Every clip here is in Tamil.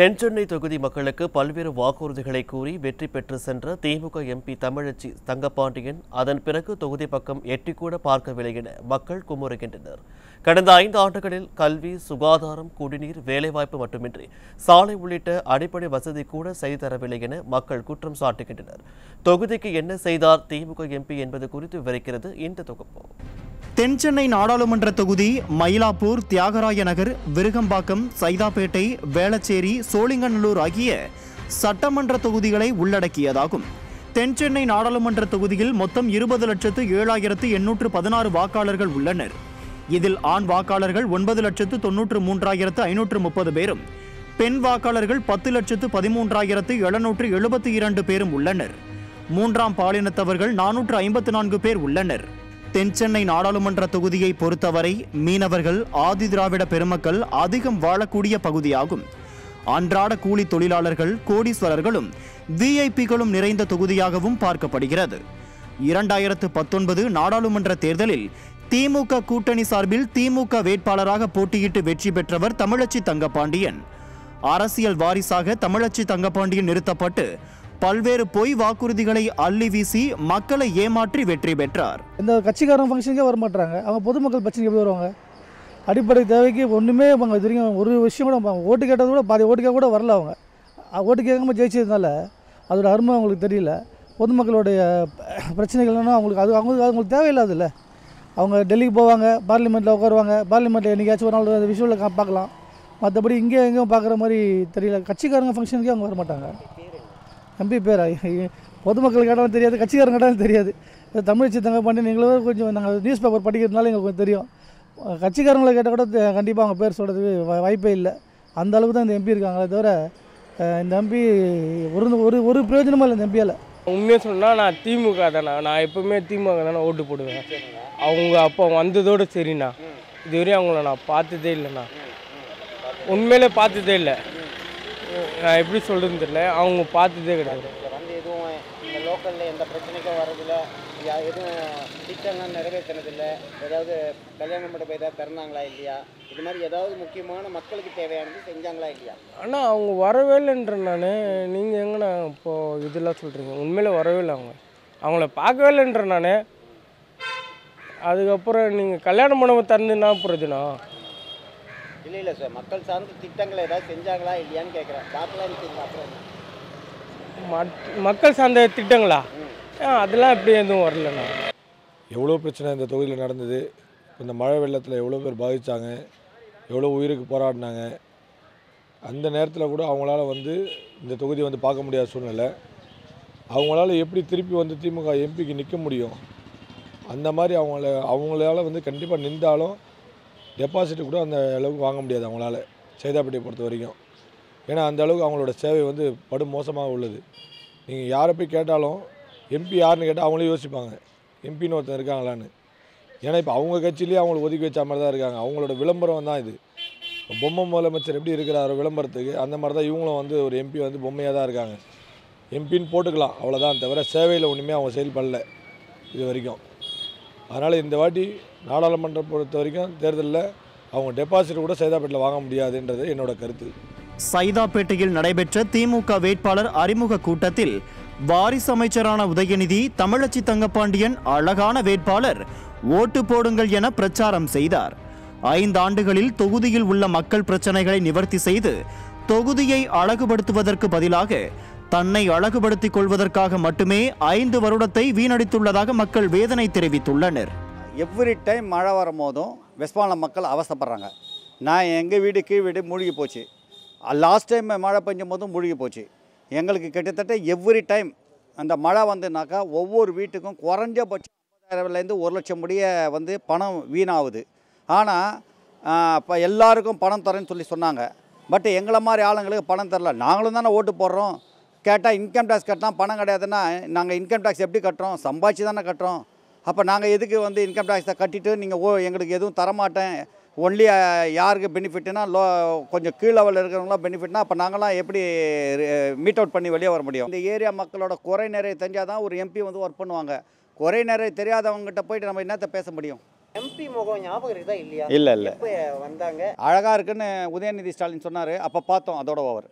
தென்சென்னை தொகுதி மக்களுக்கு பல்வேறு வாக்குறுதிகளை கூறி வெற்றி பெற்று சென்ற திமுக எம்பி தமிழச்சி தங்கப்பாண்டியன் அதன் பிறகு தொகுதி பக்கம் எட்டிக்கூட பார்க்கவில்லை என மக்கள் குமுறுகின்றனர். கடந்த ஐந்து ஆண்டுகளில் கல்வி சுகாதாரம் குடிநீர் வேலைவாய்ப்பு மட்டுமின்றி சாலை உள்ளிட்ட அடிப்படை வசதி கூட செய்து தரவில்லை என மக்கள் குற்றம் சாட்டுகின்றனர். தொகுதிக்கு என்ன செய்தார் திமுக எம்பி என்பது குறித்து விவரிக்கிறது இந்த தொகுப்பு. தென்சென்னை நாடாளுமன்ற தொகுதி மயிலாப்பூர் தியாகராய நகர் விருகம்பாக்கம் சைதாப்பேட்டை வேளச்சேரி சோளிங்கநல்லூர் ஆகிய சட்டமன்ற தொகுதிகளை உள்ளடக்கியதாகும். தென்சென்னை நாடாளுமன்ற தொகுதியில் மொத்தம் இருபது லட்சத்து ஏழாயிரத்து எண்ணூற்று பதினாறு வாக்காளர்கள் உள்ளனர். இதில் ஆண் வாக்காளர்கள் ஒன்பது லட்சத்து தொன்னூற்று மூன்றாயிரத்து ஐநூற்று முப்பது பேரும் பெண் வாக்காளர்கள் பத்து லட்சத்து பதிமூன்றாயிரத்து எழுநூற்று எழுபத்தி இரண்டு பேரும் உள்ளனர். மூன்றாம் பாலினத்தவர்கள் நானூற்று ஐம்பத்து நான்கு பேர் உள்ளனர். தென்சென்னை நாடாளுமன்ற தொகுதியை பொறுத்தவரை மீனவர்கள் ஆதி திராவிட பெருமக்கள் அதிகம் வாழக்கூடிய பகுதியாகும். அன்றாட கூலி தொழிலாளர்கள் கோடீஸ்வரர்களும் விஐபிகளும் நிறைந்த தொகுதியாகவும் பார்க்கப்படுகிறது. இரண்டாயிரத்து பத்தொன்பது நாடாளுமன்ற தேர்தலில் திமுக கூட்டணி சார்பில் திமுக வேட்பாளராக போட்டியிட்டு வெற்றி பெற்றவர் தமிழச்சி தங்கப்பாண்டியன். அரசியல் வாரிசாக தமிழச்சி தங்கப்பாண்டியன் நிறுத்தப்பட்டு பல்வேறு பொய் வாக்குறுதிகளை அள்ளி வீசி மக்களை ஏமாற்றி வெற்றி பெற்றார். இந்த கட்சிக்காரன் ஃபங்க்ஷனுக்கே வர மாட்டாங்க அவங்க பொதுமக்கள் பிரச்சனைக்கு எப்படி வருவாங்க? அடிப்படை தேவைக்கு ஒன்றுமே அவங்க இது வரைக்கும் ஒரு விஷயம் கூட ஓட்டு கேட்டது கூட பாதி ஓட்டு கூட வரல அவங்க. ஓட்டு கேட்காம ஜெயிச்சதுனால அதோட அருமை அவங்களுக்கு தெரியல. பொதுமக்களுடைய பிரச்சனைகள்னா அவங்களுக்கு அது அவங்களுக்கு அவங்களுக்கு தேவையில்லாதுல்ல. அவங்க டெல்லிக்கு போவாங்க பார்லிமெண்ட்டில் உட்காருவாங்க. பார்லிமெண்ட்டில் என்றைக்காச்சும் ஒரு நாள் அந்த விஷுவலில் பார்க்கலாம். மற்றபடி இங்கே எங்கேயும் பார்க்குற மாதிரி தெரியல. கட்சிக்காரங்க ஃபங்க்ஷனுக்கே அவங்க வர மாட்டாங்க எம்பி பேரா? பொதுமக்கள் கேட்டாலும் தெரியாது கட்சிக்காரங்க கேட்டாலும் தெரியாது. இது தமிழ் சித்தங்க பண்ணி நீங்களும் கொஞ்சம் நாங்கள் நியூஸ் பேப்பர் படிக்கிறதுனால எங்களுக்கு கொஞ்சம் தெரியும். கட்சிக்காரங்களை கேட்டால் கூட கண்டிப்பாக அவங்க பேர் சொல்கிறதுக்கு வாய்ப்பே இல்லை. அந்த அளவுக்கு தான் இந்த எம்பி இருக்காங்களே தவிர இந்த எம்பி ஒரு ஒரு ஒரு பிரயோஜனமும் இல்லை இந்த எம்பியால் உண்மையாக சொன்னால் நான் திமுக தானே? நான் எப்பவுமே திமுக தானே ஓட்டு போடுவேன். அவங்க அப்போ வந்ததோடு சரிண்ணா. இதுவரையும் அவங்கள நான் பார்த்ததே இல்லைண்ணா. உண்மையிலே பார்த்ததே இல்லை. நான் எப்படி சொல்கிறதுன்னு தெரியல. அவங்க பார்த்ததே கிடையாது. இதில் வந்து எதுவும் திட்டங்கள் நிறைவேற்றினதில்ல. ஏதாவது கல்யாண மண்டபம் ஏதாவது திறந்தாங்களா இல்லையா? இது மாதிரி ஏதாவது முக்கியமான மக்களுக்கு தேவையானது செஞ்சாங்களா இல்லையா? ஆனால் அவங்க வரவே இல்லைன்ற நான். நீங்கள் எங்கண்ணா இப்போது இதெல்லாம் சொல்கிறீங்க உண்மையிலே வரவே இல்லை அவங்க. அவங்கள பார்க்கவே இல்லைன்ற நான். அதுக்கப்புறம் நீங்கள் கல்யாண மண்டபம் திறந்துன்னா பிரயோஜனம் இல்லை இல்லை சார். மக்கள் சார்ந்த திட்டங்களை ஏதாவது செஞ்சாங்களா இல்லையான்னு கேட்குறேன் பார்க்கலாம் அப்புறம்? மக்கள் சார்ந்த திட்டங்களா? அதெல்லாம் எப்படி எதுவும் வரலண்ணா எவ்வளோ பிரச்சனை இந்த தொகுதியில் நடந்தது? இந்த மழை வெள்ளத்தில் எவ்வளோ பேர் பாதித்தாங்க எவ்வளோ உயிருக்கு போராடினாங்க? அந்த நேரத்தில் கூட அவங்களால வந்து இந்த தொகுதியை வந்து பார்க்க முடியாத சூழ்நிலை. அவங்களால எப்படி திருப்பி வந்து திமுக எம்பிக்கு நிற்க முடியும்? அந்த மாதிரி அவங்கள அவங்களால வந்து கண்டிப்பாக நின்றாலும் டெபாசிட் கூட அந்த அளவுக்கு வாங்க முடியாது அவங்களால சைதாப்பேட்டையை பொறுத்த வரைக்கும். ஏன்னா அந்த அளவுக்கு அவங்களோட சேவை வந்து படு மோசமாக உள்ளது. நீங்கள் யாரை போய் கேட்டாலும் எம்பி யாருன்னு கேட்டால் அவங்களே யோசிப்பாங்க. எம்பின்னு ஒருத்தன் இருக்காங்களான்னு. ஏன்னா இப்போ அவங்க கட்சியிலேயே அவங்கள ஒதுக்கி வச்ச மாதிரி தான் இருக்காங்க. அவங்களோட விளம்பரம் தான் இது. இப்போ பொம்மை முதலமைச்சர் எப்படி இருக்கிறாரோ விளம்பரத்துக்கு அந்த மாதிரி தான் இவங்களும் வந்து ஒரு எம்பி வந்து பொம்மையாக தான் இருக்காங்க. எம்பின்னு போட்டுக்கலாம் அவ்வளோதான் தவிர சேவையில் ஒன்றுமே அவங்க செயல்படல இது வரைக்கும். அதனால் இந்த வாட்டி நாடாளுமன்றம் பொறுத்த வரைக்கும் தேர்தலில் அவங்க டெபாசிட் கூட சைதாப்பேட்டில் வாங்க முடியாதுன்றது என்னோட கருத்து. சைதாப்பேட்டையில் நடைபெற்ற திமுக வேட்பாளர் அறிமுக கூட்டத்தில் வாரிசு அமைச்சரான உதயநிதி தமிழச்சி தங்கப்பாண்டியன் அழகான வேட்பாளர் ஓட்டு போடுங்கள் என பிரச்சாரம் செய்தார். ஐந்து ஆண்டுகளில் தொகுதியில் உள்ள மக்கள் பிரச்சனைகளை நிவர்த்தி செய்து தொகுதியை அழகுபடுத்துவதற்கு பதிலாக தன்னை அழகுபடுத்திக் கொள்வதற்காக மட்டுமே ஐந்து வருடத்தை வீணடித்துள்ளதாக மக்கள் வேதனை தெரிவித்துள்ளனர். எவ்ரி டைம் மழை வரும்போதும் வெஸ்ட்பாலம் மக்கள் அவசப்படுறாங்க நான் எங்கள் வீடு கீழ் வீடு மூழ்கி போச்சு. லாஸ்ட் டைம் மழை பெஞ்சும் போதும் மூழ்கி போச்சு. எங்களுக்கு கிட்டத்தட்ட எவ்ரி டைம் அந்த மழை வந்துனாக்கா ஒவ்வொரு வீட்டுக்கும் குறைஞ்சபட்சம் ஐம்பதாயிரம்லேருந்து ஒரு லட்சம் முடிய வந்து பணம் வீணாகுது. ஆனால் இப்போ எல்லாருக்கும் பணம் தரேன்னு சொல்லி சொன்னாங்க. பட் எங்களை மாதிரி ஆளுங்களுக்கு பணம் தரல. நாங்களும் தானே ஓட்டு போடுறோம். கேட்டால் இன்கம் டேக்ஸ் கட்டினா பணம் கிடையாதுன்னா நாங்கள் இன்கம் டேக்ஸ் எப்படி கட்டுறோம்? சம்பாதிச்சு தானே கட்டுறோம். அப்போ நாங்கள் எதுக்கு வந்து இன்கம் டேக்ஸை கட்டிட்டு நீங்கள் ஓ எங்களுக்கு எதுவும் தரமாட்டேன். ஒன்லி யாருக்கு பெனிஃபிட்னா லோ கொஞ்சம் கீழ் லெவலில் இருக்கிறவங்களாம் பெனிஃபிட்னா அப்போ நாங்களாம் எப்படி மீட் அவுட் பண்ணி வெளியே வர முடியும்? இந்த ஏரியா மக்களோட குறை நிறைய தெரிஞ்சால் தான் ஒரு எம்பி வந்து ஒர்க் பண்ணுவாங்க. குறை நிறைய தெரியாதவங்ககிட்ட போயிட்டு நம்ம என்னத்தை பேச முடியும்? எம்பி முகம் ஞாபகம் இருக்குதா இல்லையா? இல்லை இல்லை. வந்தாங்க? அழகாக இருக்குன்னு உதயநிதி ஸ்டாலின் சொன்னார். அப்போ பார்த்தோம் அதோட ஓவர்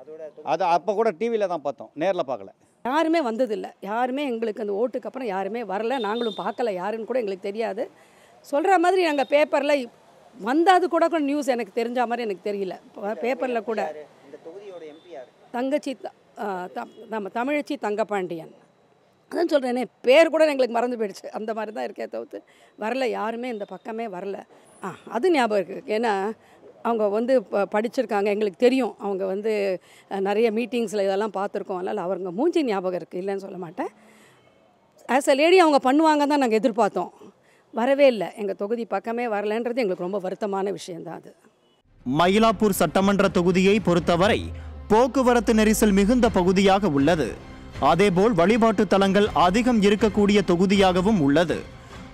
அதோட அது அப்போ கூட டிவியில் தான் பார்த்தோம். நேரில் பார்க்கல. யாருமே வந்ததில்லை. யாருமே எங்களுக்கு அந்த ஓட்டுக்கு அப்புறம் யாருமே வரல. நாங்களும் பார்க்கல. யாருன்னு கூட எங்களுக்கு தெரியாது. சொல்கிற மாதிரி நாங்கள் பேப்பரில் வந்தது கூட கூட நியூஸ் எனக்கு தெரிஞ்ச மாதிரி எனக்கு தெரியல. பேப்பரில் கூட. தங்கச்சி நம்ம தமிழச்சி தங்கப்பாண்டியன். அதான் சொல்கிறேனே பேர் கூட எங்களுக்கு மறந்து போயிடுச்சு. அந்த மாதிரி தான் இருக்கே தவிர்த்து வரல. யாருமே இந்த பக்கமே வரல. ஆ அது ஞாபகம் இருக்குது ஏன்னா அவங்க வந்து படிச்சிருக்காங்க. எங்களுக்கு தெரியும். அவங்க வந்து நிறைய மீட்டிங்ஸில் இதெல்லாம் பார்த்துருக்கோம். அதனால் அவங்க மூஞ்சி ஞாபகம் இருக்குது இல்லைன்னு சொல்ல மாட்டேன். ஆஸ் அ லேடி அவங்க பண்ணுவாங்க தான் நாங்கள் எதிர்பார்த்தோம். வரவே இல்லை. எங்கள் தொகுதி பக்கமே வரலன்றது எங்களுக்கு ரொம்ப வருத்தமான விஷயந்தான் அது. மயிலாப்பூர் சட்டமன்ற தொகுதியை பொறுத்தவரை போக்குவரத்து நெரிசல் மிகுந்த பகுதியாக உள்ளது. அதேபோல் வழிபாட்டு தலங்கள் அதிகம் இருக்கக்கூடிய தொகுதியாகவும் உள்ளது.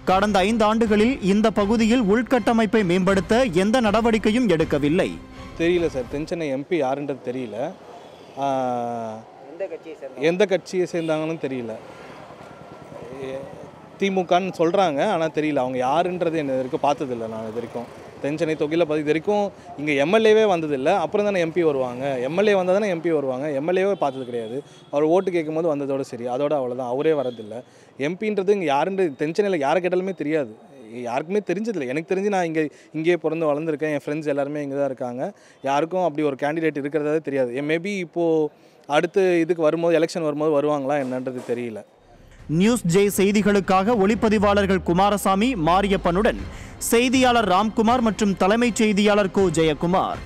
கடந்த ஐந்து ஆண்டுகளில் இந்த பகுதியில் உள்கட்டமைப்பை மேம்படுத்த எந்த நடவடிக்கையும் எடுக்கவில்லை. தெரியல சார். தென்சென்னை எம்பி யாருன்றது தெரியல. எந்த கட்சியை சேர்ந்த எந்த கட்சியை சேர்ந்தாங்கன்னு தெரியல. திமுகன்னு சொல்கிறாங்க ஆனால் தெரியல. அவங்க யாருன்றது என்ன இது வரைக்கும் பார்த்ததில்ல நான் இது வரைக்கும். தென்சென்னை தொகுதியில் பார்த்து இது வரைக்கும் இங்கே எம்எல்ஏவே வந்ததில்லை. அப்புறம் தானே எம்பி வருவாங்க. எம்எல்ஏ வந்தால் தானே எம்பி வருவாங்க. எம்எல்ஏவே பார்த்தது கிடையாது. அவர் ஓட்டு கேட்கும்போது வந்ததோட சரி. அதோட அவ்வளோதான் அவரே வரதில்லை. எம்பின்றது இங்கே யாருன்றது தென்சென்னையில் யாரை கேட்டாலுமே தெரியாது. யாருக்குமே தெரிஞ்சதில்லை. எனக்கு தெரிஞ்சு நான் இங்கே இங்கேயே பிறந்து வளர்ந்துருக்கேன். என் ஃப்ரெண்ட்ஸ் எல்லாருமே இங்கே தான் இருக்காங்க. யாருக்கும் அப்படி ஒரு கேண்டிடேட் இருக்கிறதே தெரியாது. மேபி இப்போது அடுத்து இதுக்கு வரும்போது எலெக்ஷன் வரும்போது வருவாங்களா என்னன்றது தெரியல. நியூஸ் ஜே செய்திகளுக்காக ஒளிப்பதிவாளர்கள் குமாரசாமி மாரியப்பனுடன். செய்தியாளர் ராம்குமார் மற்றும் தலைமைச் செய்தியாளர் கோ. ஜெயக்குமார்.